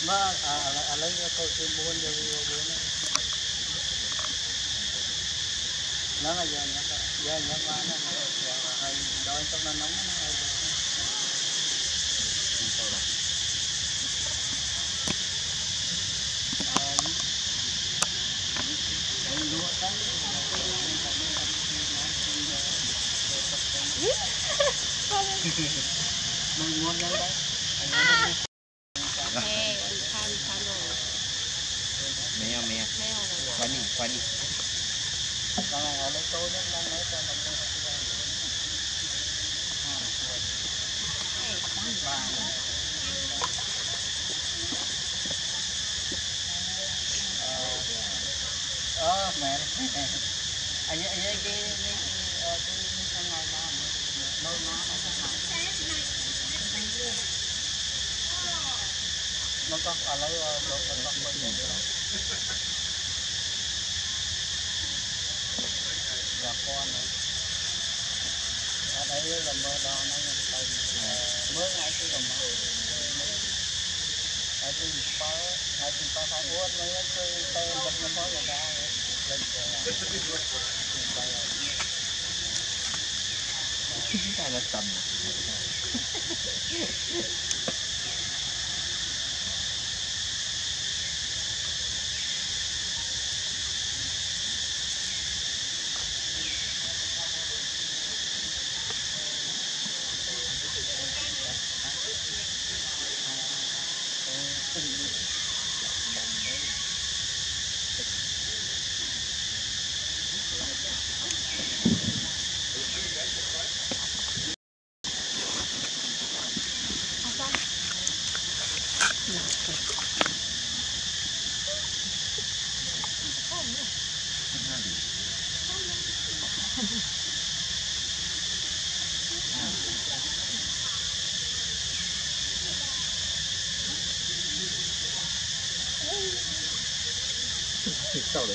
Ma, alay na ko sa buwan na yung ya na. ya yan, naka, yan, yan, mana, yan, ay, dawan sa na naman, ay, Menguang yang baik. ayo ayo ini ini itu sangat lama lama masa maka alay wa dokter dokter ya con ở đây là mưa đo, nó nhân tình mới ngay khi đồng bào ngay khi phá ngay khi phá phá uất mới ngay khi tên 你咋了？怎么？笑 了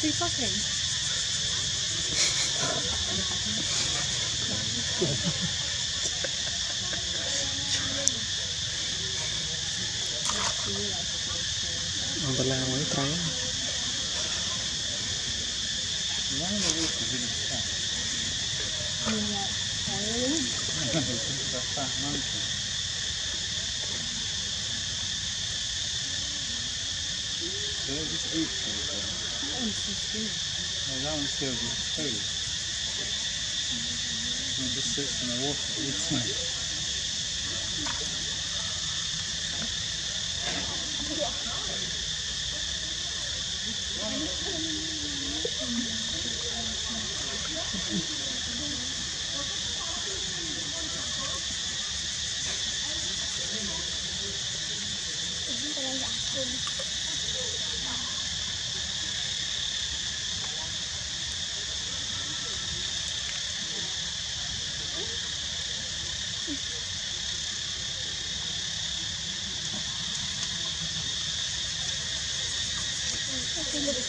Vem pra frente. Đó There is eight people. Around the. When this sits in the water, it's nice.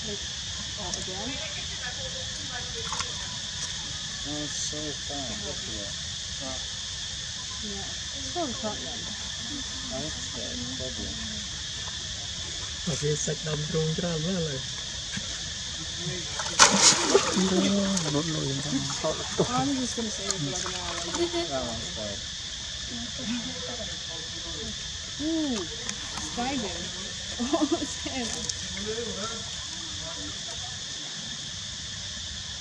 again. Oh, it's so fun. Look at that. Yeah, it's probably not then. I expect, probably. Masih set dalam drone kerana lah. I don't know. I'm just gonna say it for like an hour. That one's bad. Ooh, spider. Oh, Santa.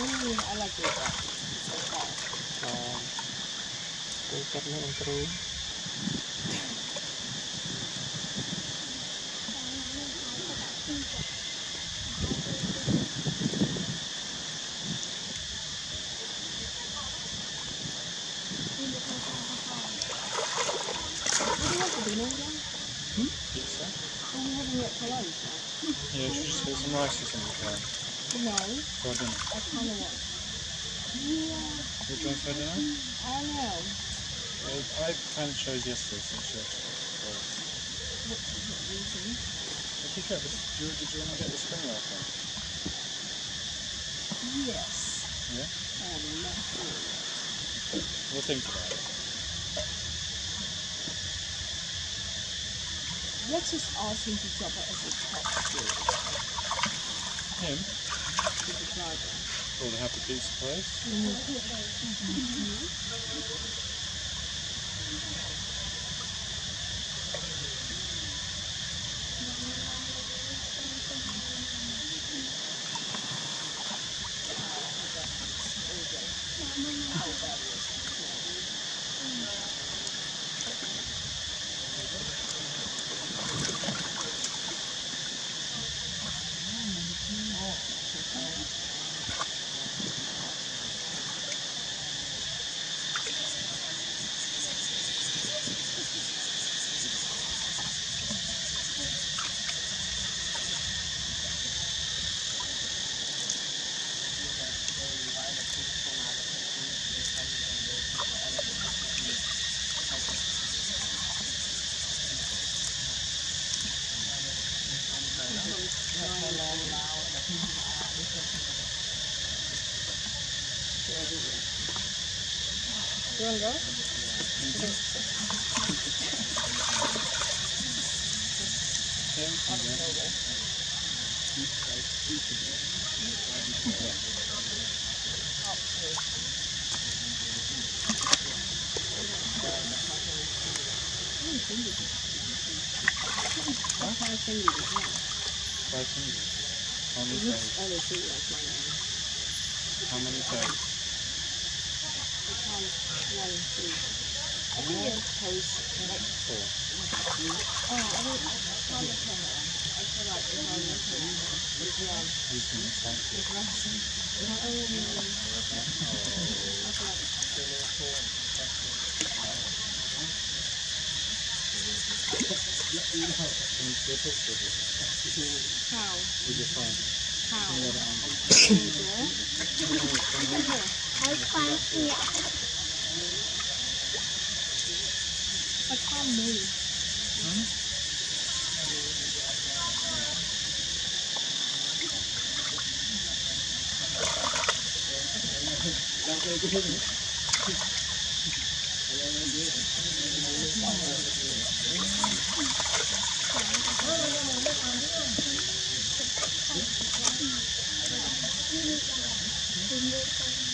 ini alat juga kulkarnya yang terus Hmm? Yes, sir. Oh, you haven't No, dinner. I kind of want. Which one's for dinner? I don't know. I kind of chose yesterday since you What, what reason? Did you get this? Did you, did you want to get the spring roll from? Yes. Yeah? I'm not sure. We'll think about it. Let's just ask him to drop it as a top Him? To the driver. Or the Happy Pizza place? Want to go? Five fingers, yeah. Five fingers. How many It looks toes? honestly like my name. How many toes? I count one, two. Oh, one. You. Oh, how? How? meio. Hum? Thank you.